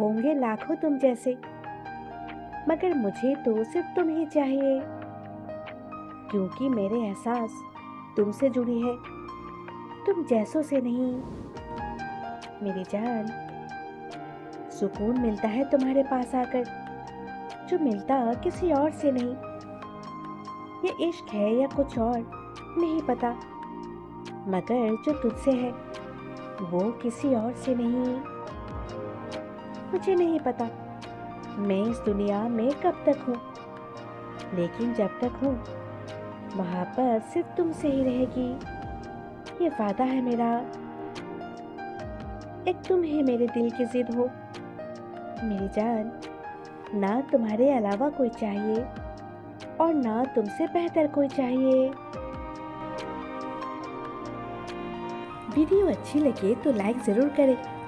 होंगे लाखों तुम जैसे। मगर मुझे तो सिर्फ़ तुम ही चाहिए। क्योंकि मेरे एहसास तुमसे जुड़ी है। तुम जैसों से नहीं। मेरी जान सुकून मिलता है तुम्हारे पास आकर। जो मिलता किसी और से नहीं। ये इश्क है या कुछ और, नहीं पता। मगर जो तुझसे है, वो किसी और से नहीं। मुझे नहीं पता। मैं इस दुनिया में कब तक हूँ? लेकिन जब तक हूँ मोहब्बत सिर्फ़ तुमसे ही रहेगी। ये वादा है मेरा। एक तुम ही मेरे दिल की जिद हो। मेरी जान, ना तुम्हारे अलावा कोई चाहिए, और ना तुमसे बेहतर कोई चाहिए। वीडियो अच्छी लगे तो लाइक ज़रूर करें।